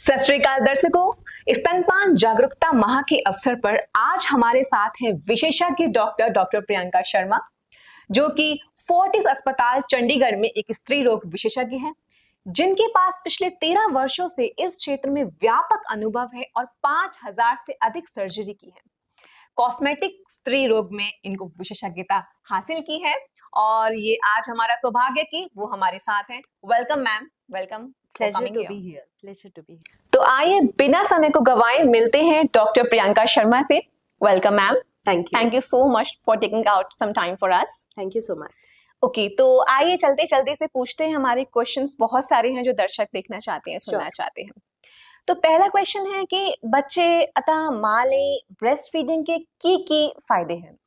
सत श्रीकाल दर्शकों, स्तनपान जागरूकता माह के अवसर पर आज हमारे साथ हैं विशेषज्ञ डॉक्टर डॉक्टर प्रियंका शर्मा, जो कि फोर्टिस अस्पताल चंडीगढ़ में एक स्त्री रोग विशेषज्ञ हैं, जिनके पास पिछले तेरह वर्षों से इस क्षेत्र में व्यापक अनुभव है और पाँच हज़ार से अधिक सर्जरी की है। कॉस्मेटिक स्त्री रोग में इनको विशेषज्ञता हासिल की है और ये आज हमारा सौभाग्य की वो हमारे साथ हैं। Welcome, ma'am. वेलकम। तो आइए बिना समय को गवाए मिलते हैं डॉक्टर प्रियंका शर्मा से। Welcome ma'am thank you thank you so much for taking out some time for us thank you so much okay तो आइए चलते चलते से पूछते हैं। हमारे क्वेश्चंस बहुत सारे हैं जो दर्शक देखना चाहते हैं सुनना sure. चाहते हैं। तो पहला क्वेश्चन है कि बच्चे अतः माँ ले ब्रेस्ट फीडिंग के की की फ़ायदे हैं?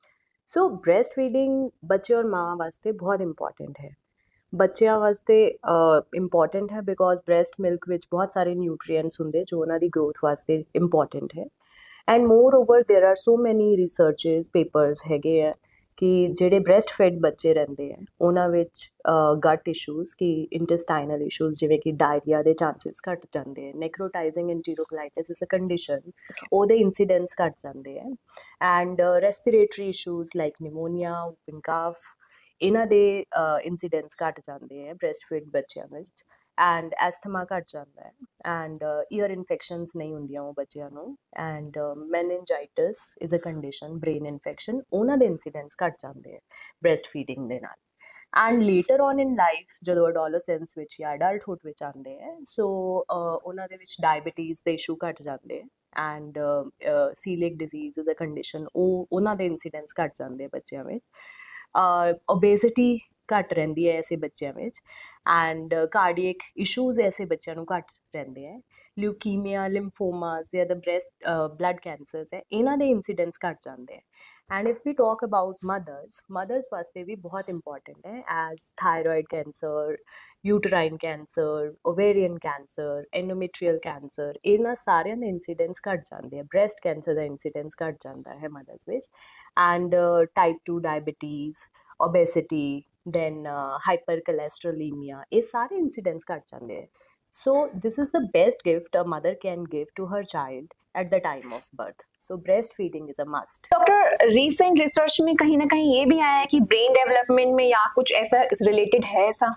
सो ब्रेस्ट फीडिंग बच्चे और माँ वास्ते बहुत इंपॉर्टेंट है। ਬੱਚਿਆਂ ਵਾਸਤੇ ਇੰਪੋਰਟੈਂਟ ਹੈ ਬਿਕੋਜ਼ ਬ੍ਰੈਸਟ ਮਿਲਕ ਵਿੱਚ ਬਹੁਤ ਸਾਰੇ ਨਿਊਟ੍ਰੀਐਂਟਸ ਹੁੰਦੇ ਜੋ ਉਹਨਾਂ ਦੀ ਗਰੋਥ ਵਾਸਤੇ ਇੰਪੋਰਟੈਂਟ ਹੈ and moreover there are so many researches papers ਹੈਗੇ ਆ ਕਿ ਜਿਹੜੇ ਬ੍ਰੈਸਟ ਫੈਡ ਬੱਚੇ ਰਹਿੰਦੇ ਆ ਉਹਨਾਂ ਵਿੱਚ ਗਟ ਇਸ਼ੂਜ਼ ਕਿ ਇੰਟੈਸਟਾਈਨਲ ਇਸ਼ੂਜ਼ ਜਿਵੇਂ ਕਿ ਡਾਇਰੀਆ ਦੇ ਚਾਂਸਸ ਘਟ ਜਾਂਦੇ ਆ necrotizing enterocolitis is a condition ਉਹਦੇ ਇਨਸੀਡੈਂਟਸ ਘਟ ਜਾਂਦੇ ਆ and respiratory issues like pneumonia whooping cough ਇਹਨਾਂ ਦੇ ਇਨਸੀਡੈਂਟਸ ਘਟ ਜਾਂਦੇ ਆ ਬ੍ਰੈਸਟ ਫੀਡ ਬੱਚਿਆਂ ਵਿੱਚ ਐਂਡ ਐਸਥਮਾ ਘਟ ਜਾਂਦਾ ਹੈ ਐਂਡ ਈਅਰ ਇਨਫੈਕਸ਼ਨਸ ਨਹੀਂ ਹੁੰਦੀਆਂ ਉਹ ਬੱਚਿਆਂ ਨੂੰ and meningitis is a condition brain infection ਉਹਨਾਂ ਦੇ ਇਨਸੀਡੈਂਟਸ ਘਟ ਜਾਂਦੇ ਆ ਬ੍ਰੈਸਟ ਫੀਡਿੰਗ ਦੇ ਨਾਲ and later on in life ਜਦੋਂ ਅਡੋਲਸੈਂਸ ਵਿੱਚ ਜਾਂ ਅਡਲਟਹੁੱਡ ਵਿੱਚ ਆਉਂਦੇ ਆ ਸੋ ਉਹਨਾਂ ਦੇ ਵਿੱਚ ਡਾਇਬੀਟੀਜ਼ ਦੇ ਇਸ਼ੂ ਘਟ ਜਾਂਦੇ ਆ and celiac disease is a condition ਉਹ ਉਹਨਾਂ ਦੇ ਇਨਸੀਡੈਂਟਸ ਘਟ ਜਾਂਦੇ ਆ ਬੱਚਿਆਂ ਵਿੱਚ ਓਬੇਸਿਟੀ ਘਟ ਰਹਿੰਦੀ ਹੈ ਐਸੇ ਬੱਚਿਆਂ ਵਿੱਚ ਐਂਡ ਕਾਰਡੀਅਕ ਇਸ਼ੂਜ਼ ਐਸੇ ਬੱਚਿਆਂ ਨੂੰ ਘਟ ਰਹਿੰਦੇ ਹੈ। ਲਿਊਕੀਮੀਆ ਲਿੰਫੋਮਾਸ ਦੇ ਅਦਰ ਬ੍ਰੈਸਟ ਬਲੱਡ ਕੈਂਸਰਸ ਹੈ ਇਹਨਾਂ ਦੇ ਇਨਸੀਡੈਂਟਸ ਘਟ ਜਾਂਦੇ ਹੈ and if we talk about mothers mothers ਵਾਸਤੇ ਵੀ ਬਹੁਤ ਇੰਪੋਰਟੈਂਟ ਹੈ as thyroid cancer uterine cancer ovarian cancer endometrial cancer ਇਹਨਾਂ ਸਾਰਿਆਂ ਦੇ ਇਨਸੀਡੈਂਟਸ ਘਟ ਜਾਂਦੇ ਆ ਬ੍ਰੈਸਟ ਕੈਂਸਰ ਦਾ ਇਨਸੀਡੈਂਸ ਘਟ ਜਾਂਦਾ ਹੈ ਮਦਰਸ ਵਿੱਚ and type 2 diabetes obesity then uh, hypercholesterolemia ਇਹ ਸਾਰੇ ਇਨਸੀਡੈਂਟਸ ਘਟ ਜਾਂਦੇ ਹੈ so this is the best gift a mother can give to her child at the time of birth so breastfeeding is a must doctor recent research में कहीं ना कहीं ये भी आया है कि ब्रेन डेवलपमेंट में या कुछ ऐसा रिलेटेड है ऐसा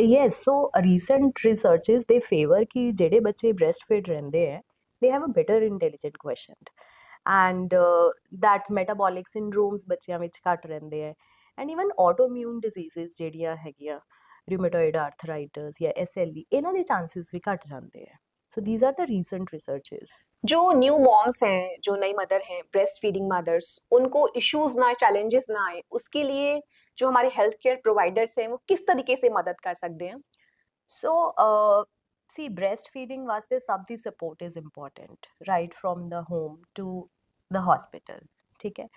yes so recent researches they favor ਕਿ ਜਿਹੜੇ ਬੱਚੇ breastfed ਰਹਿੰਦੇ ਹੈ they have a better intelligent quotient and uh, that metabolic syndromes ਬੱਚਿਆਂ ਵਿੱਚ ਘੱਟ ਰਹਿੰਦੇ ਹੈ ਐਂਡ ਇਵਨ ਆਟੋਇਮਿਊਨ ਡਿਜ਼ੀਜ਼ਸ ਜਿਹੜੀਆਂ ਹੈਗੀਆਂ ਰਿਊਮੇਟੋਇਡ ਆਰਥਰਾਈਟਸ ਜਾਂ ਐਸਐਲਈ ਇਹਨਾਂ ਦੇ ਚਾਂਸਸ ਵੀ ਘਟ ਜਾਂਦੇ ਆ so these are the recent researches जो न्यू मॉम्स हैं जो नई मदर हैं ब्रेस्ट फीडिंग मदर्स उनको इश्यूज ना चैलेंजेस ना आए उसके लिए जो हमारे हेल्थ केयर प्रोवाइडर्स हैं वो किस तरीके से मदद कर सकते हैं ਸੋ ਸੀ ਬ੍ਰੈਸਟ ਫੀਡਿੰਗ ਵਾਸਤੇ ਸਭ ਦੀ support is important right from the home to the hospital ਠੀਕ ਹੈ।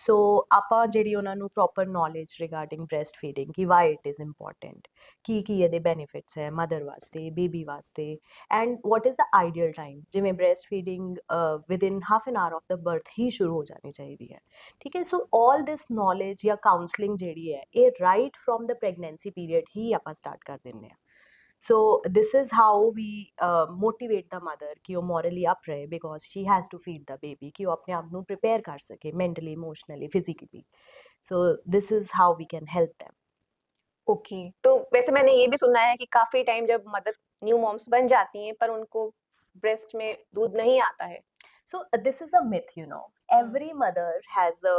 ਸੋ ਆਪਾਂ ਜਿਹੜੀ ਉਹਨਾਂ ਨੂੰ proper knowledge regarding breast feeding ਕਿ ਵਾਈ ਇਟ ਇਜ਼ ਇੰਪੋਰਟੈਂਟ ਕੀ ਕੀ ਇਹਦੇ ਬੈਨੀਫਿਟਸ ਹੈ ਮਦਰ ਵਾਸਤੇ ਬੇਬੀ ਵਾਸਤੇ and what is the ideal time ਜਿਵੇਂ breast feeding within half an hour of the birth ਹੀ ਸ਼ੁਰੂ ਹੋ ਜਾਣੀ ਚਾਹੀਦੀ ਹੈ। ਠੀਕ ਹੈ ਸੋ ਆਲ ਦਿਸ ਨੌਲੇਜ ਜਾਂ ਕਾਉਂਸਲਿੰਗ ਜਿਹੜੀ ਹੈ, ਇਹ right from the pregnancy period ਹੀ ਆਪਾਂ ਸਟਾਰਟ ਕਰ ਦਿੰਦੇ ਹਾਂ। So this is how we uh, motivate the mother कि वो morally up रहे because she has to feed the baby कि वो अपने आप ਨੂੰ prepare कर सके mentally emotionally physically so this is how we can help them okay तो वैसे मैंने ये भी सुना है कि काफ़ी टाइम जब मदर न्यू मॉम्स बन जाती हैं पर उनको ब्रेस्ट में दूध नहीं आता है so uh, this is a myth you know every mother has a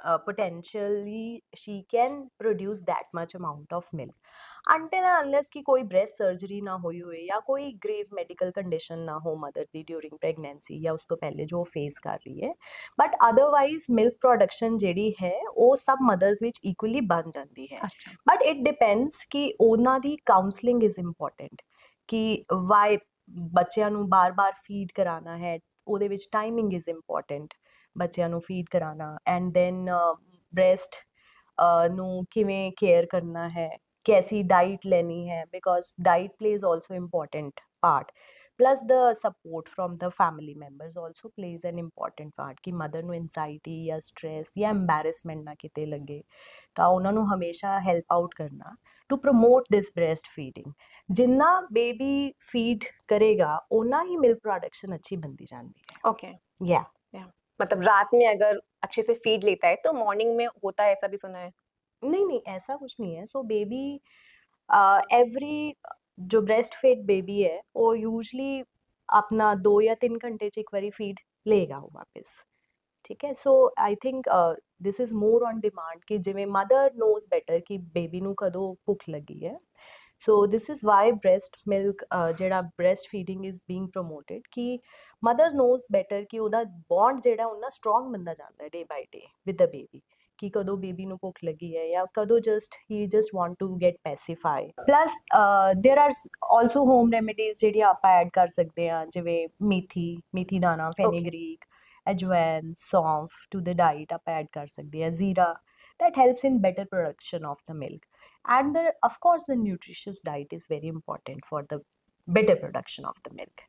uh, potentially she can produce that much amount of milk until and unless कि कोई breast surgery ना हुई हुई या कोई grave medical condition ना हो mother ਦੀ during pregnancy या ਉਸ ਤੋਂ ਪਹਿਲੇ ਜੋ face ਕਰ ਰਹੀ ਹੈ but otherwise milk production ਜਿਹੜੀ ਹੈ ਉਹ ਸਭ mothers ਵਿੱਚ equally ਬਣ ਜਾਂਦੀ ਹੈ अच्छा ਬਟ ਇਟ ਡਿਪੈਂਡਸ ਕਿ ਉਹਨਾਂ ਦੀ ਕਾਉਂਸਲਿੰਗ ਇਜ਼ ਇੰਪੋਰਟੈਂਟ ਕਿ ਵਾਈ ਬੱਚਿਆਂ ਨੂੰ ਬਾਰ-ਬਾਰ ਫੀਡ ਕਰਾਉਣਾ ਹੈ ਉਹਦੇ ਵਿੱਚ ਟਾਈਮਿੰਗ ਇਜ਼ ਇੰਪੋਰਟੈਂਟ ਬੱਚਿਆਂ ਨੂੰ ਫੀਡ ਕਰਾਣਾ ਐਂਡ ਦੈਨ ਬ੍ਰੈਸਟ ਨੂੰ ਕਿਵੇਂ ਕੇਅਰ ਕਰਨਾ ਹੈ कैसी डाइट लेनी है because diet plays also important part plus the support from the family members also plays an important part कि मदर ਨੂੰ ਐਂਜ਼ਾਇਟੀ ਜਾਂ ਸਟ्रेस ਜਾਂ ਐਂਬੈਰੈਸਮੈਂਟ ਨਾ ਕਿਤੇ ਲੱਗੇ ਤਾਂ ਉਹਨਾਂ ਨੂੰ ਹਮੇਸ਼ਾ ਹੈਲਪ ਆਊਟ ਕਰਨਾ to promote this breast feeding ਜਿੰਨਾ ਬੇਬੀ ਫੀਡ ਕਰੇਗਾ ਉਹਨਾਂ ਹੀ ਮਿਲਕ ਪ੍ਰੋਡਕਸ਼ਨ ਅੱਛੀ ਬੰਦੀ ਜਾਂਦੀ ਹੈ ਓਕੇ ਯਾ मतलब रात में अगर अच्छे से फीड लेता है तो मॉर्निंग में होता है ऐसा भी सुना है नहीं नहीं ऐसा कुछ नहीं है सो बेबी एवरी जो ब्रेस्ट फीड बेबी है वो यूजली अपना दो या तीन घंटे च एक बारी फीड लेगा वो वापस ठीक है so I think this is more on demand ਕਿ ਜਿਵੇਂ ਮਦਰ ਨੋਜ਼ ਬੈਟਰ ਕਿ ਬੇਬੀ ਨੂੰ ਕਦੋਂ ਭੁੱਖ ਲੱਗੀ ਹੈ so this is why breast milk ਜਿਹੜਾ breast feeding is being promoted ਕਿ ਮਦਰ ਨੋਜ਼ ਬੈਟਰ ਕਿ ਉਹਦਾ ਬੌਂਡ ਜਿਹੜਾ ਉਹਨਾਂ ਸਟਰੋਂਗ ਬੰਦਾ ਜਾਂਦਾ ਹੈ ਡੇ ਬਾਈ ਡੇ ਵਿਦ ਦ ਬੇਬੀ ਕਿ ਕਦੋਂ ਬੇਬੀ ਨੂੰ ਭੁੱਖ ਲੱਗੀ ਹੈ ਜਾਂ ਕਦੋਂ just he just want to get pacified plus there are also home remedies ਜਿਹੜੀਆਂ ਆਪਾਂ ਐਡ ਕਰ ਸਕਦੇ ਹਾਂ ਜਿਵੇਂ ਮੇਥੀ ਮੇਥੀ ਦਾਣਾ ਫੈਨਿਗਰੀਕ ਅਜਵੈਨ ਸੌਂਫ ਟੂ ਦ ਡਾਈਟ ਆਪਾਂ ਐਡ ਕਰ ਸਕਦੇ ਹਾਂ ਜ਼ੀਰਾ that helps in better production of the milk and the, of course the nutritious diet is very important for the better production of the milk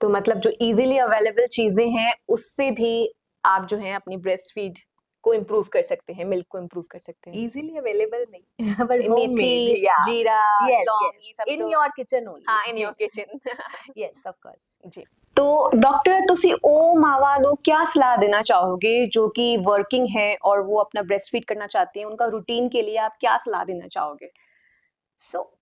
तो मतलब जो इजीली अवेलेबल चीज़ें हैं उससे भी आप जो है अपनी ब्रेस्ट फ़ीड को इम्प्रूव कर सकते हैं मिल्क को इम्प्रूव कर सकते हैं easily available नहीं but मेथी जीरा लौंग ये सब in तो your kitchen only हाँ in your kitchen yes of course ਜੀ ਤੋ ਡਾਕਟਰ ਤੁਸੀਂ ਉਹ ਮਾਵਾਂ ਨੂੰ क्या सलाह देना चाहोगे जो कि वर्किंग है और वो अपना ब्रेस्ट फीड करना चाहती हैं उनका रूटीन के लिए आप क्या सलाह देना चाहोगे ਸੋ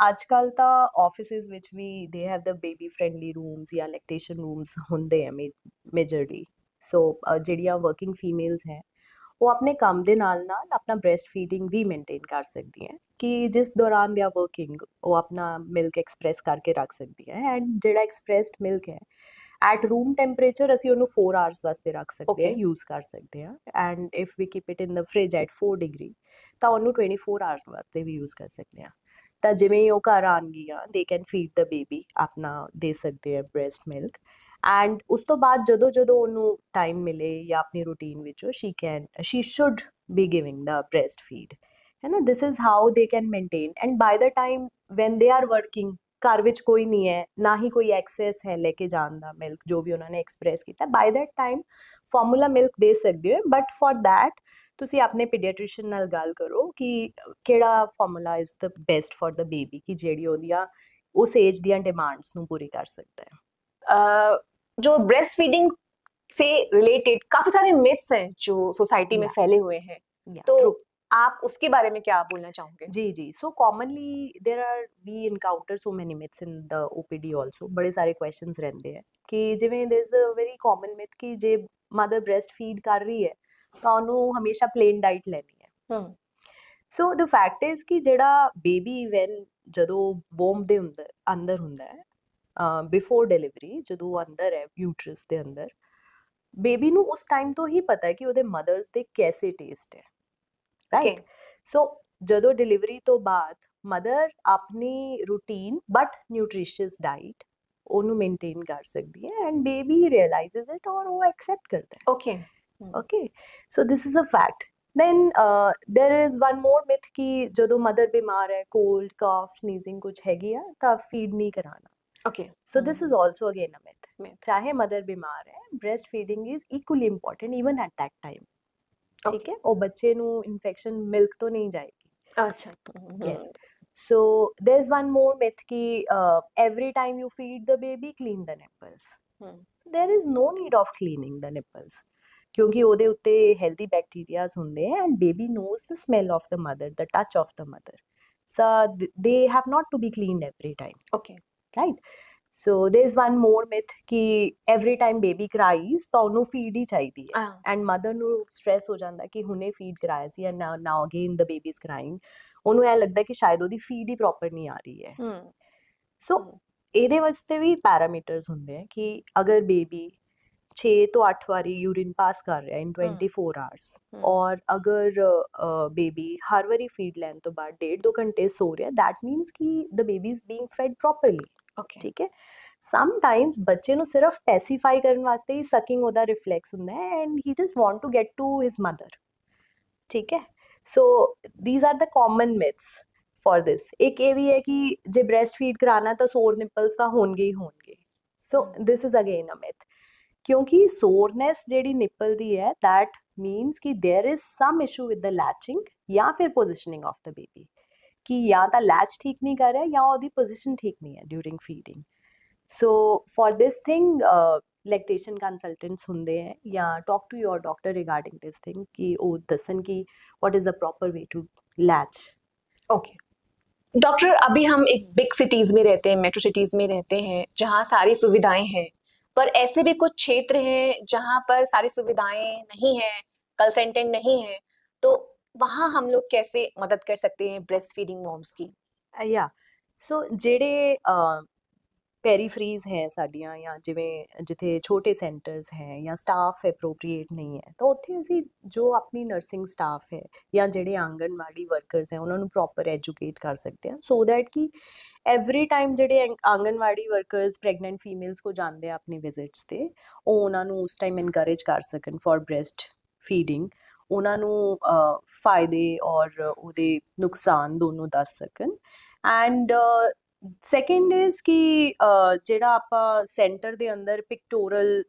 ਅੱਜ ਕੱਲ ਤਾਂ ਆਫਿਸਿਸ ਵਿੱਚ ਵੀ they have the baby friendly rooms ਜਾਂ ਲੈਕਟੇਸ਼ਨ ਰੂਮਸ ਹੁੰਦੇ ਆ ਮੇਜਰਲੀ ਸੋ ਜਿਹੜੀਆਂ ਵਰਕਿੰਗ ਫੀਮੇਲਸ ਹੈ ਉਹ ਆਪਣੇ ਕੰਮ ਦੇ ਨਾਲ ਨਾਲ ਆਪਣਾ ਬ੍ਰੈਸਟ ਫੀਡਿੰਗ ਵੀ ਮੇਨਟੇਨ ਕਰ ਸਕਦੀ ਹੈ ਕਿ ਜਿਸ ਦੌਰਾਨ ਦੇ ਵਰਕਿੰਗ ਉਹ ਆਪਣਾ ਮਿਲਕ ਐਕਸਪ੍ਰੈਸ ਕਰਕੇ ਰੱਖ ਸਕਦੀ ਹੈ ਐਂਡ ਜਿਹੜਾ ਐਕਸਪ੍ਰੈਸਡ ਮਿਲਕ ਹੈ ਐਟ ਰੂਮ ਟੈਂਪਰੇਚਰ ਅਸੀਂ ਉਹਨੂੰ 4 ਆਵਰਸ ਵਾਸਤੇ ਰੱਖ ਸਕਦੇ ਹਾਂ. ਯੂਜ਼ ਕਰ ਸਕਦੇ ਹਾਂ and if we keep it in the fridge at 4 degree ਤਾਂ ਉਹਨੂੰ 24 ਆਵਰਸ ਵਾਸਤੇ ਵੀ ਯੂਜ਼ ਕਰ ਸਕਦੇ ਹਾਂ ਤਾਂ ਜਿਵੇਂ ਉਹ ਘਰ ਆਉਣਗੀਆਂ they can feed the baby ਆਪਣਾ ਦੇ ਸਕਦੇ ਆ ਬ੍ਰੈਸਟ ਮਿਲਕ ਐਂਡ ਉਸ ਤੋਂ ਬਾਅਦ ਜਦੋਂ ਜਦੋਂ ਉਹਨੂੰ ਟਾਈਮ ਮਿਲੇ ਜਾਂ ਆਪਣੀ ਰੁਟੀਨ ਵਿੱਚੋਂ she can she should be giving the breast feed ਹੈ ਨਾ this is how they can maintain and by the time when they are working ਘਰ ਵਿੱਚ ਕੋਈ ਨਹੀਂ ਹੈ ਨਾ ਹੀ ਕੋਈ ਐਕਸੈਸ ਹੈ ਲੈ ਕੇ ਜਾਣ ਦਾ ਮਿਲਕ ਜੋ ਵੀ ਉਹਨਾਂ ਨੇ ਐਕਸਪ੍ਰੈਸ ਕੀਤਾ by that time formula milk ਦੇ ਸਕਦੇ ਹੋ ਬਟ ਫॉर दैट ਤੁਸੀਂ ਆਪਣੇ ਪੀਡੀਆਟ੍ਰੀਸ਼ੀਅਨ ਨਾਲ ਗੱਲ ਕਰੋ ਕਿ ਕਿਹੜਾ formula is the best for the baby ਕਿ ਜਿਹੜੀ ਉਹਦੀਆਂ ਉਸ ਏਜ ਦੀਆਂ ਡਿਮਾਂਡਸ ਨੂੰ ਪੂਰੀ ਕਰ ਸਕਦਾ ਹੈ जो ब्रेस्ट फीडिंग से रिलेटेड काफ़ी सारे मिथ्स हैं जो सोसाइटी में फैले हुए हैं। तो आप उसके बारे में क्या बोलना चाहोगे? जी जी। So commonly there are we encounter so many myths in the OPD also बड़े सारे क्वेश्चंस रहते हैं कि जिमें there is a very common myth कि जे मदर ब्रेस्ट फ़ीड कर रही है तो उन्होंने हमेशा प्लेन डाइट लेनी है। सो द फैक्ट इज़ कि जेड़ा baby when when womb womb अंदर ਅੰਦਰ ਅੰਦਰ ਬਿਫੋਰ ਡਿਲੀਵਰੀ ਜਦੋਂ ਉਹ ਅੰਦਰ ਹੈ ਯੂਟਰਸ ਦੇ ਅੰਦਰ ਬੇਬੀ ਨੂੰ ਉਸ ਟਾਈਮ ਤੋਂ ਹੀ ਪਤਾ ਹੈ ਕਿ ਉਹਦੇ ਮਦਰਸ ਦੇ ਕੈਸੇ ਟੇਸਟ ਹੈ ਰਾਈਟ ਸੋ ਜਦੋਂ ਡਿਲੀਵਰੀ ਤੋਂ ਬਾਅਦ ਮਦਰ ਆਪਣੀ ਰੂਟੀਨ ਬਟ ਨਿਊਟ੍ਰੀਸ਼ੀਅਸ ਡਾਈਟ ਉਹਨੂੰ ਮੇਨਟੇਨ ਕਰ ਸਕਦੀ ਹੈ ਐਂਡ ਬੇਬੀ ਰਿਅਲਾਈਜ਼ਸ ਇਟ ਔਰ ਉਹ ਐਕਸੈਪਟ ਕਰਦਾ ਹੈ okay okay so this is a fact then uh, there is one more myth ਕਿ ਜਦੋਂ ਮਦਰ ਬਿਮਾਰ ਹੈ ਕੋਲਡ ਕਾਫ ਸਨੀਜ਼ਿੰਗ ਕੁਝ ਹੈਗੀ ਆ ਤਾਂ ਫੀਡ ਨਹੀਂ ਕਰਾਣਾ okay so this is also again a myth myth. ਚਾਹੇ ਮਦਰ ਬਿਮਾਰ ਹੈ breast feeding is equally important even at that time ਠੀਕ ਹੈ ਉਹ ਬੱਚੇ ਨੂੰ ਇਨਫੈਕਸ਼ਨ ਮਿਲਕ ਤੋਂ ਨਹੀਂ ਜਾਏਗੀ अच्छा हम्म, yes so there's one more myth ki uh, every time you feed the baby clean the nipples hmm, there is no need of cleaning the nipples ਕਿਉਂਕਿ ਉਹਦੇ ਉੱਤੇ ਹੈਲਦੀ ਬੈਕਟੀਰੀਆਜ਼ ਹੁੰਦੇ ਹੈ and baby knows the smell of the mother the touch of the mother so th- they have not to be cleaned every time okay right so there's one more myth ਕਿ every time baby cries ਤਾਂ ਉਹਨੂੰ feed ਹੀ ਚਾਹੀਦੀ ਹੈ हाँ and mother ਨੂੰ stress ਹੋ ਜਾਂਦਾ ਕਿ ਹੁਣੇ ਫੀਡ ਕਰਾਇਆ ਸੀ and now again the baby is crying ਉਹਨੂੰ ਇਹ ਲੱਗਦਾ ਕਿ ਸ਼ਾਇਦ ਉਹਦੀ ਫੀਡ ਹੀ ਪ੍ਰੋਪਰ ਨਹੀਂ ਆ ਰਹੀ ਹੈ हम्म, ਸੋ ਹਮ। ਇਹਦੇ ਵਾਸਤੇ ਵੀ ਪੈਰਾਮੀਟਰਸ ਹੁੰਦੇ ਆ ਕਿ ਅਗਰ ਬੇਬੀ 6 ਤੋਂ 8 ਵਾਰੀ ਯੂਰਿਨ ਪਾਸ ਕਰ ਰਿਹਾ ਇਨ 24 ਆਵਰਸ ਹਮ। ਔਰ ਅਗਰ ਬੇਬੀ ਹਰ ਵਾਰੀ ਫੀਡ ਲੈਣ ਤੋਂ ਬਾਅਦ ਡੇਢ ਦੋ ਘੰਟੇ ਸੋ ਰਿਹਾ ਦੈਟ ਮੀਨਸ ਕਿ the baby is being fed properly okay ठीक है? सम बच्चे ਨੂੰ ਸਿਰਫ ਪੈਸੀਫਾਈ ਕਰਨ ਵਾਸਤੇ ਹੀ ਸਕਿੰਗ ਉਹਦਾ ਰਿਫਲੈਕਸ ਹੁੰਦਾ ਹੈ and he just want to get to his mother ਠੀਕ ਹੈ so these are the common myths for this एक ये भी है कि जब ब्रेस्ट फ़ीड कराना तो सोर निपल्स का होंगे ही होंगे। So this is again a myth क्योंकि सोरनेस जेडी निपल दी है दैट मींस कि there is some issue with the latching या फिर पोजीशनिंग ऑफ़ द बेबी कि या तो लैच ठीक नहीं कर रहा है या वो पोजिशन ठीक नहीं है during feeding so for this thing lactation consultants होंगे हैं या talk to your doctor regarding this thing कि, ओ, दसन की what is the proper way to latch? Okay doctor अभी हम एक बिग सिटीज़ में रहते हैं मेट्रो सिटीज़ में रहते हैं, जहाँ सारी सुविधाएँ हैं, पर ऐसे भी कुछ क्षेत्र हैं जहाँ पर सारी सुविधाएँ नहीं है कंसेंटेंट नहीं है तो वहाँ हम लोग कैसे मदद कर सकते हैं ब्रेस्ट फीडिंग मॉम्स की या। सो जेडे पेरीफ्रीज हैं साड़ियाँ या जिमें जिथे छोटे सेंटर्स हैं या स्टाफ एप्रोप्रिएट नहीं है तो उत्थे असी जो अपनी नर्सिंग स्टाफ है या जेडे आंगनवाड़ी वर्कर्स हैं उन्होंने प्रॉपर एजुकेट कर सकते हैं सो दैट कि एवरी टाइम जेडे आंगनवाड़ी वर्कर्स प्रेगनेंट फीमेल्स को जाते हैं अपने विजिट्स से वो उन्होंने उस टाइम इनकरेज कर सकन फॉर ब्रेस्ट फीडिंग ਉਹਨਾਂ ਨੂੰ ਫਾਇਦੇ ਔਰ ਉਹਦੇ ਨੁਕਸਾਨ ਦੋਨੋਂ ਦੱਸ ਸਕਣ। ਐਂਡ ਸੈਕੰਡ ਇਜ਼ ਕਿ ਜਿਹੜਾ ਆਪਾਂ ਸੈਂਟਰ ਦੇ ਅੰਦਰ ਪਿਕਟੋਰਲ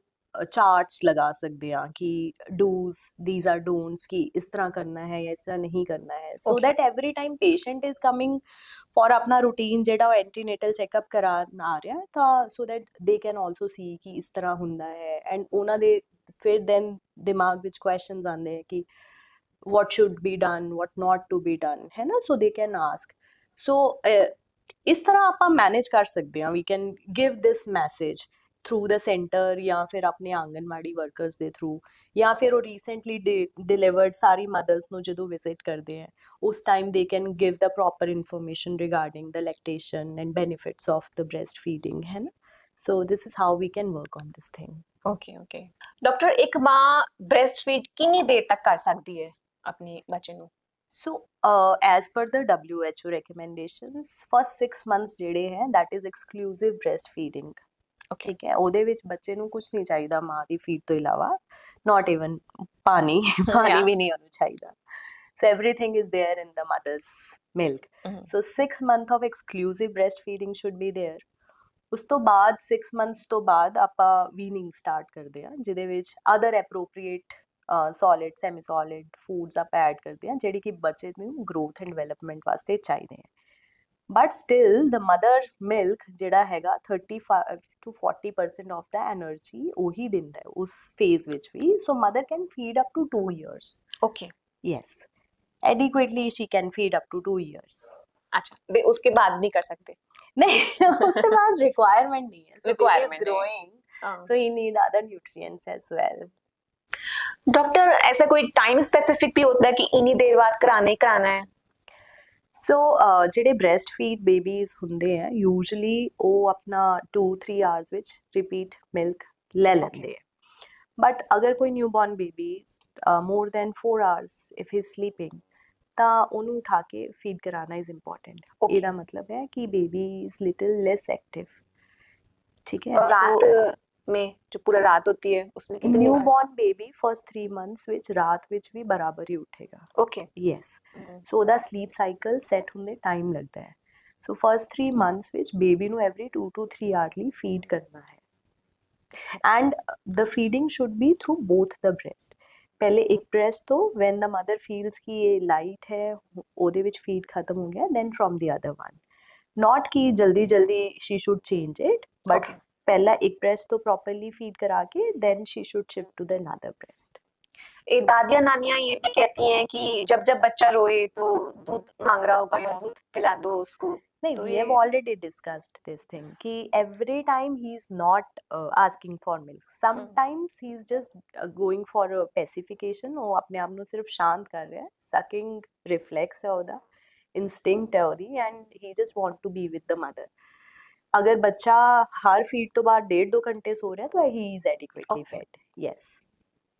ਚਾਰਟਸ ਲਗਾ ਸਕਦੇ ਆ ਕਿ ਡੂਜ਼ ਥੀਸ ਆਰ ਡੋਨਟਸ ਕਿ ਇਸ ਤਰ੍ਹਾਂ ਕਰਨਾ ਹੈ ਜਾਂ ਇਸ ਤਰ੍ਹਾਂ ਨਹੀਂ ਕਰਨਾ ਹੈ। So that every time patient is coming for ਆਪਣਾ ਰੂਟੀਨ ਜਿਹੜਾ ਉਹ ਐਂਟੀਨੇਟਲ ਚੈੱਕਅਪ ਕਰਾਉਣ ਆ ਰਿਹਾ ਤਾਂ so that they can also see ਕਿ ਇਸ ਤਰ੍ਹਾਂ ਹੁੰਦਾ ਹੈ। ਐਂਡ ਉਹਨਾਂ ਦੇ ਫਿਰ ਦੈਨ ਦਿਮਾਗ ਵਿੱਚ ਕੁਐਸਚਨਸ ਆਉਂਦੇ ਕਿ what should be done what not to be done ਹੈ ਨਾ so they can ask so uh, ਇਸ ਤਰ੍ਹਾਂ ਆਪਾਂ ਮੈਨੇਜ ਕਰ ਸਕਦੇ ਹਾਂ we can give this message through the centre ਜਾਂ ਫਿਰ ਆਪਣੇ ਆਂਗਨਵਾੜੀ ਵਰਕਰਸ ਦੇ ਥਰੂ ਜਾਂ ਫਿਰ ਉਹ ਰੀਸੈਂਟਲੀ ਡਿਲੀਵਰਡ ਸਾਰੀ ਮਦਰਸ ਨੂੰ ਜਦੋਂ ਵਿਜ਼ਿਟ ਕਰਦੇ ਆ ਉਸ time they can give the proper information regarding the lactation and benefits of the breast feeding ਹੈ ਨਾ so this is how we can work on this thing okay okay doctor ਇੱਕ ਮਾਂ breast feed ਕਿੰਨੀ ਦੇਰ ਤੱਕ ਕਰ ਸਕਦੀ ਹੈ ਆਪਣੇ ਬੱਚੇ ਨੂੰ uh, as per the WHO recommendations, first six months ਜਿਹੜੇ ਹੈ that is exclusive breastfeeding. ਠੀਕ ਹੈ ਉਹਦੇ ਵਿੱਚ ਬੱਚੇ ਨੂੰ ਕੁਝ ਨਹੀਂ ਚਾਹੀਦਾ ਮਾਂ ਦੀ ਫੀਡ ਤੋਂ ਇਲਾਵਾ not even ਪਾਣੀ ਪਾਣੀ ਵੀ ਨਹੀਂ ਉਹਨੂੰ ਚਾਹੀਦਾ so everything is there in the mother's milk Mhm. so 6 month of exclusive breastfeeding should be there ਉਸ ਤੋਂ ਬਾਅਦ 6 ਮੰਥਸ ਤੋਂ ਬਾਅਦ ਆਪਾਂ ਵੀਨਿੰਗ ਸਟਾਰਟ ਕਰਦੇ ਆ ਜਿਹਦੇ ਵਿੱਚ other appropriate solid semi solid foods ਆਪਾਂ ਐਡ ਕਰਦੇ ਆ ਜਿਹੜੀ ਕਿ ਬੱਚੇ ਨੂੰ ਗਰੋਥ ਐਂਡ ਡਿਵੈਲਪਮੈਂਟ ਵਾਸਤੇ ਚਾਹੀਦੇ ਆ but still the mother milk ਜਿਹੜਾ ਹੈਗਾ 35 ਟੂ 40% ਆਫ ਦਾ એનર્ਜੀ ਉਹੀ ਦਿੰਦਾ ਹੈ ਉਸ ਫੇਜ਼ ਵਿੱਚ ਵੀ so mother can feed up to 2 years okay yes adequately she can feed up to two years अच्छा वे उसके बाद नहीं कर सकते ਨਹੀਂ ਉਸ ਤੋਂ ਬਾਅਦ ਰਿਕੁਆਇਰਮੈਂਟ ਨਹੀਂ ਹੈ ਸੋ Requirement ਇਟ ਇਜ਼ नहीं है। Growing so he need other nutrients as well doctor ऐसा कोई टाइम स्पेसिफिक भी होता है कि इन्हीं देर बाद कराना ही कराना है ਸੋ ਜਿਹੜੇ ਬ੍ਰੈਸਟ ਫੀਡ ਬੇਬੀਜ਼ ਹੁੰਦੇ ਆ ਯੂਜੂਲੀ ਉਹ ਆਪਣਾ 2-3 ਆਵਰਸ ਵਿੱਚ ਰਿਪੀਟ ਮਿਲਕ ਲੈ ਲੈਂਦੇ ਆ ਬਟ ਅਗਰ ਕੋਈ newborn baby more than 4 hours if he sleeping ਤਾਂ ਉਹਨੂੰ ਉਠਾ ਕੇ ਫੀਡ ਕਰਾਉਣਾ ਇਜ਼ ਇੰਪੋਰਟੈਂਟ Okay. ਇਹਦਾ ਮਤਲਬ ਹੈ ਕਿ baby is little less active ਠੀਕ ਹੈ और रात में जो पूरा रात होती है उसमें कितनी ਨਿਊਬੋਰਨ ਬੇਬੀ ਫਸਟ 3 ਮੰਥਸ ਵਿੱਚ ਰਾਤ ਵਿੱਚ ਵੀ ਬਰਾਬਰ ਹੀ ਉੱਠੇਗਾ ओके ਯੈਸ ਸੋ ਉਹਦਾ ਸਲੀਪ ਸਾਈਕਲ ਸੈੱਟ ਹੁੰਦੇ ਟਾਈਮ ਲੱਗਦਾ ਹੈ ਸੋ ਫਸਟ 3 ਮੰਥਸ ਵਿੱਚ ਬੇਬੀ ਨੂੰ ਐਵਰੀ 2 ਟੂ 3 ਆਵਰਲੀ ਫੀਡ ਕਰਨਾ ਹੈ and the feeding should be through both the breast ਪਹਿਲੇ ਇੱਕ ਬ੍ਰੈਸਟ ਤੋਂ ਵੈਨ ਦ ਮਦਰ ਫੀਲਸ ਕਿ ਇਹ ਲਾਈਟ ਹੈ ਉਹਦੇ ਵਿੱਚ ਫੀਡ ਖਤਮ ਹੋ ਗਿਆ then from the other one not ਕਿ ਜਲਦੀ ਜਲਦੀ she should change it but Okay. ਪਹਿਲਾ ਇੱਕ ਬ੍ਰੈਸਟ ਤੋਂ ਪ੍ਰੋਪਰਲੀ ਫੀਡ ਕਰਾ ਕੇ then she should shift to the another breast ये दादियाँ नानियाँ ये भी कहती हैं कि जब जब बच्चा रोए तो दूध मांग रहा होगा या दूध पिला दो उसको नहीं we have already discussed this thing कि every time he is not asking for milk some times he is just going for pacification वो अपने आप को सिर्फ़ शांत कर रहे हैं सकिंग रिफ्लेक्स है ओदा इंस्टिंक्ट है ओदी and he just want to be with the mother अगर बच्चा हर फ़ीड तो बाद डेढ़ दो घंटे सो रहा है तो he is adequately fed yes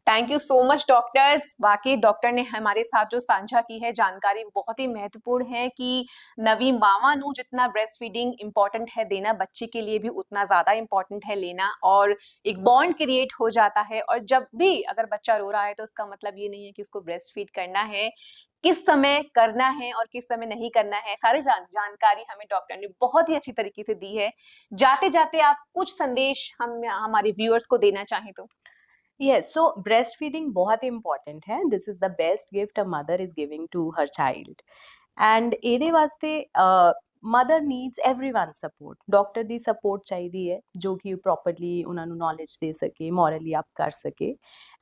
thank you so much doctors बाकी डॉक्टर ने हमारे साथ जो साझा की है जानकारी बहुत ही महत्वपूर्ण है कि नवी मावा ਨੂੰ जितना ब्रेस्ट फीडिंग इंपॉर्टेंट है देना बच्चे के लिए भी उतना ज़्यादा इंपॉर्टेंट है लेना और एक बॉन्ड क्रिएट हो जाता है और जब भी अगर बच्चा रो रहा है तो उसका मतलब ये नहीं है कि उसको ब्रेस्ट फ़ीड करना है। किस समय करना है और किस समय नहीं करना है सारी जान, जानकारी हमें डॉक्टर ने बहुत ही अच्छी तरीके से दी है। जाते जाते आप कुछ संदेश हम हमारे व्यूअर्स को देना चाहें तो। Yes, so breastfeeding बहुत important है. This is the best gift a mother is giving to her child. And ਇਹਦੇ ਵਾਸਤੇ mother needs everyone support doctor ਦੀ ਸਪੋਰਟ ਚਾਹੀਦੀ ਹੈ ਜੋ ਕਿ ਪ੍ਰੋਪਰਲੀ ਉਹਨਾਂ ਨੂੰ ਨੌਲੇਜ ਦੇ ਸਕੇ ਮੋਰਲੀ ਅਪ ਕਰ ਸਕੇ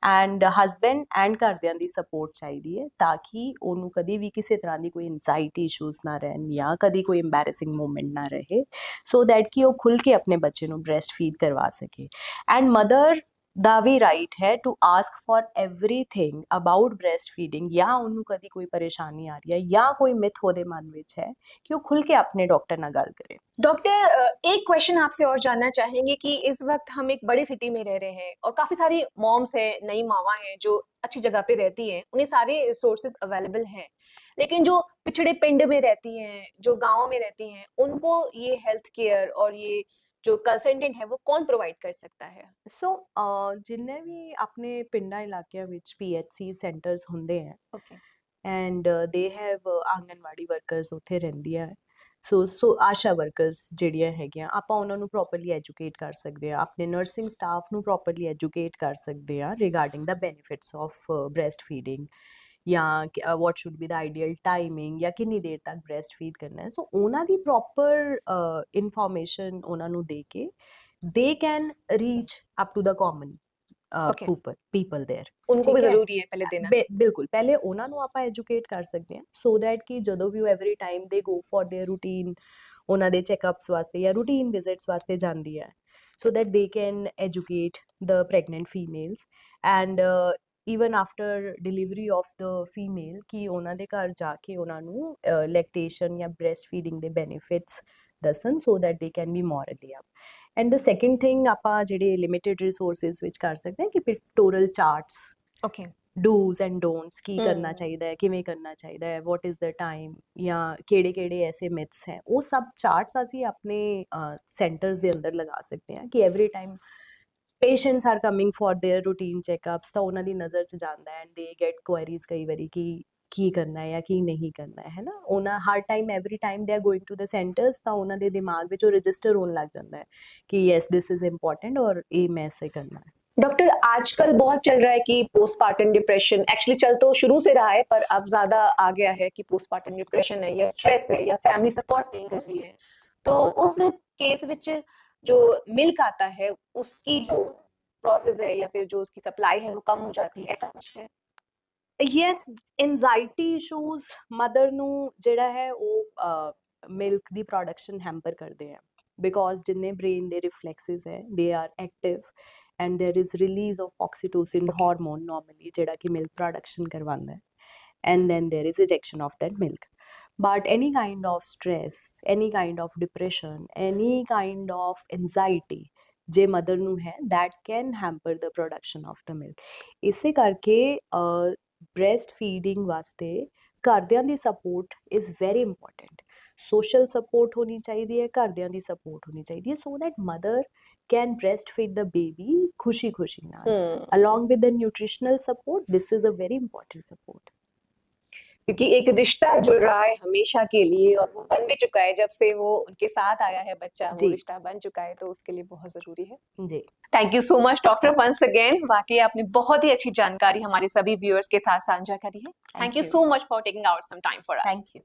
ਐਂਡ ਹਸਬੈਂਡ ਐਂਡ ਘਰਦਿਆਂ ਦੀ ਸਪੋਰਟ ਚਾਹੀਦੀ ਹੈ ਤਾਂ ਕਿ ਉਹਨੂੰ ਕਦੀ ਵੀ ਕਿਸੇ ਤਰ੍ਹਾਂ ਦੀ ਕੋਈ ਐਂਜ਼ਾਈਟੀ ਇਸ਼ੂਜ਼ ਨਾ ਰਹਿਣ ਜਾਂ ਕਦੀ ਕੋਈ ਐਮਬੈਰਸਿੰਗ ਮੂਮੈਂਟ ਨਾ ਰਹੇ ਸੋ ਦੈਟ ਕਿ ਉਹ ਖੁੱਲ ਕੇ ਆਪਣੇ ਬੱਚੇ ਨੂੰ ਬ੍ਰੈਸਟ ਫੀਡ ਕਰਵਾ ਸਕੇ ਐਂਡ ਮਦਰ दावी राइट है to ask for everything about breast feeding या उन्होंने कभी कोई परेशानी आ रही है, या कोई मिथ होदे मन में है, कि वो खुल के अपने डॉक्टर न गल करें। डॉक्टर एक क्वेश्चन आपसे और जानना चाहेंगे कि इस वक्त हम एक बड़ी सिटी में रह रहे हैं और काफ़ी सारी मॉम्स हैं, नई मावा हैं जो अच्छी जगह पे रहती हैं, उन्हें सारे रिसोर्सेज अवेलेबल हैं, लेकिन जो पिछड़े पिंड में रहती हैं, जो गाँव में रहती हैं, उनको ये हेल्थ केयर और ये जो कंसल्टेंट है वो कौन प्रोवाइड कर सकता है ਸੋ ਜਿੰਨੇ ਵੀ ਆਪਣੇ ਪਿੰਡਾਂ ਇਲਾਕਿਆਂ ਵਿੱਚ ਪੀਐਚਸੀ ਸੈਂਟਰਸ ਹੁੰਦੇ ਆ okay and they have anganwadi workers ਉੱਥੇ ਰਹਿੰਦੀਆਂ ਸੋ ਸੋ ਆਸ਼ਾ ਵਰਕਰਸ ਜਿਹੜੀਆਂ ਹੈਗੀਆਂ ਆਪਾਂ ਉਹਨਾਂ ਨੂੰ ਪ੍ਰੋਪਰਲੀ ਐਜੂਕੇਟ ਕਰ ਸਕਦੇ ਆ ਆਪਣੇ ਨਰਸਿੰਗ ਸਟਾਫ ਨੂੰ ਪ੍ਰੋਪਰਲੀ ਐਜੂਕੇਟ ਕਰ ਸਕਦੇ ਆ regarding the benefits of breast feeding या what should be the ideal timing या किन्नी देर तक ब्रेस्ट फ़ीड करना है। सो ओना भी प्रॉपर उन्होंने दे के they can reach up to the common ऊपर पीपल देयर बिल्कुल पहले ओना एजुकेट कर सकते even after delivery of the female ਕਿ ਉਹਨਾਂ ਦੇ ਘਰ ਜਾ ਕੇ ਉਹਨਾਂ ਨੂੰ ਲੈਕਟੇਸ਼ਨ ਜਾਂ ਬ੍ਰੈਸਟ ਫੀਡਿੰਗ ਦੇ ਬੈਨੀਫਿਟਸ ਦੱਸਣ so that they can be morally up and the second thing ਆਪਾਂ ਜਿਹੜੇ ਲਿਮਿਟਿਡ ਰਿਸੋਰਸਸ ਵਿੱਚ ਕਰ ਸਕਦੇ ਹਾਂ ਕਿ pictorial charts okay do's and don'ts ਕੀ ਕਰਨਾ ਹਮ। ਚਾਹੀਦਾ ਹੈ ਕਿਵੇਂ ਕਰਨਾ ਚਾਹੀਦਾ ਹੈ ਵਾਟ ਇਜ਼ ਦ ਟਾਈਮ ਜਾਂ ਕਿਹੜੇ ਕਿਹੜੇ ਐਸੇ ਮਿਥਸ ਹੈ ਉਹ ਸਭ ਚਾਰਟਸ ਅਸੀਂ ਆਪਣੇ ਸੈਂਟਰਸ ਦੇ ਅੰਦਰ ਲਗਾ ਸਕਦੇ ਹਾਂ ਕਿ every time patients are coming for their routine checkups ਤਾਂ ਉਹਨਾਂ ਦੀ ਨਜ਼ਰ 'ਚ ਜਾਂਦਾ ਐਂਡ ਦੇ ਗੈਟ ਕੁਐਰੀਜ਼ ਕਈ ਵਾਰੀ ਕਿ ਕੀ ਕਰਨਾ ਹੈ ਜਾਂ ਕੀ ਨਹੀਂ ਕਰਨਾ ਹੈ ਹੈ ਨਾ ਉਹਨਾਂ ਹਰ time every time they are going to the centres ਤਾਂ ਉਹਨਾਂ ਦੇ ਦਿਮਾਗ ਵਿੱਚ ਉਹ ਰਜਿਸਟਰ ਹੋਣ ਲੱਗ ਜਾਂਦਾ ਹੈ ਕਿ ਯੈਸ ਥਿਸ ਇਜ਼ ਇੰਪੋਰਟੈਂਟ ਔਰ ਇਹ ਮੈਂ ਸੇ ਕਰਨਾ ਹੈ डॉक्टर आजकल बहुत चल रहा है कि पोस्टपार्टम डिप्रेशन एक्चुअली चल तो शुरू से रहा है पर अब ज़्यादा आ गया है कि पोस्टपार्टम डिप्रेशन है या स्ट्रेस है या फैमिली सपोर्ट नहीं कर रही है तो उस केस ਵਿੱਚ जो मिल्क आता है उसकी जो प्रोसेस है या फिर जो उसकी सप्लाई है वो कम हो जाती है ऐसा कुछ है ਯੈਸ ਐਂਜ਼ਾਈਟੀ ਇਸ਼ੂਜ਼ ਮਦਰ ਨੂੰ ਜਿਹੜਾ ਹੈ ਉਹ ਮਿਲਕ ਦੀ ਪ੍ਰੋਡਕਸ਼ਨ ਹੈਂਪਰ ਕਰਦੇ ਆ ਬਿਕੋਜ਼ ਜਿੰਨੇ ਬ੍ਰੇਨ ਦੇ ਰਿਫਲੈਕਸਸ ਹੈ they are active and there is release of oxytocin hormone normally ਜਿਹੜਾ ਕਿ ਮਿਲਕ ਪ੍ਰੋਡਕਸ਼ਨ ਕਰਵਾਉਂਦਾ ਹੈ and then there is ejection of that milk but any kind of stress any kind of depression any kind of anxiety ਜੇ mother ਨੂੰ ਹੈ that can hamper the production of the milk ਇਸੇ ਕਰਕੇ breast feeding ਵਾਸਤੇ ਘਰਦਿਆਂ ਦੀ support is very important social support ਹੋਣੀ ਚਾਹੀਦੀ ਹੈ ਘਰਦਿਆਂ ਦੀ ਸਪੋਰਟ ਹੋਣੀ ਚਾਹੀਦੀ ਹੈ so that mother can breast feed the baby ਖੁਸ਼ੀ ਖੁਸ਼ੀ ਨਾਲ along with the nutritional support this is a very important support क्योंकि एक रिश्ता जुड़ रहा है हमेशा के लिए और वो बन भी चुका है। जब से वो उनके साथ आया है बच्चा वो रिश्ता बन चुका है तो उसके लिए बहुत ज़रूरी है। जी। Thank you so much doctor once again वाकई आपने बहुत ही अच्छी जानकारी हमारे सभी व्यूअर्स के साथ साझा करी है। Thank you so much for taking our some time for thank you.